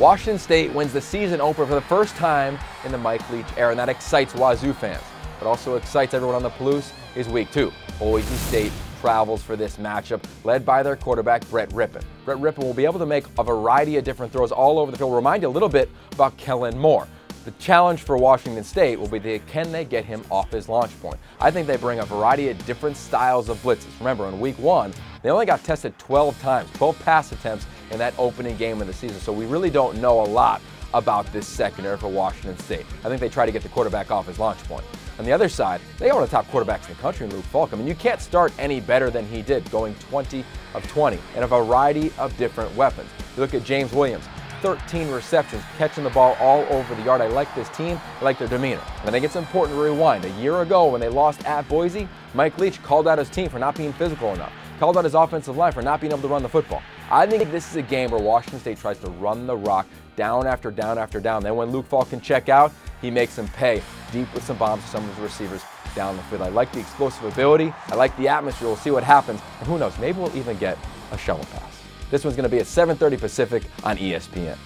Washington State wins the season opener for the first time in the Mike Leach era, and that excites Wazoo fans. But also excites everyone on the Palouse is week two. Boise State travels for this matchup, led by their quarterback, Brett Rypien. Brett Rypien will be able to make a variety of different throws all over the field. Remind you a little bit about Kellen Moore. The challenge for Washington State will be the, can they get him off his launch point? I think they bring a variety of different styles of blitzes. Remember, in week one, they only got tested 12 times, 12 pass attempts in that opening game of the season. So we really don't know a lot about this secondary for Washington State. I think they try to get the quarterback off his launch point. On the other side, they of the top quarterbacks in the country in Luke Falk. I mean, you can't start any better than he did, going 20 of 20 and a variety of different weapons. You look at James Williams, 13 receptions, catching the ball all over the yard. I like this team. I like their demeanor. I think it's important to rewind. A year ago, when they lost at Boise, Mike Leach called out his team for not being physical enough, called out his offensive line for not being able to run the football. I think this is a game where Washington State tries to run the rock down after down after down. Then when Luke Falk can check out, he makes them pay deep with some bombs to some of his receivers down the field. I like the explosive ability. I like the atmosphere. We'll see what happens. And who knows, maybe we'll even get a shovel pass. This one's going to be at 7.30 Pacific on ESPN.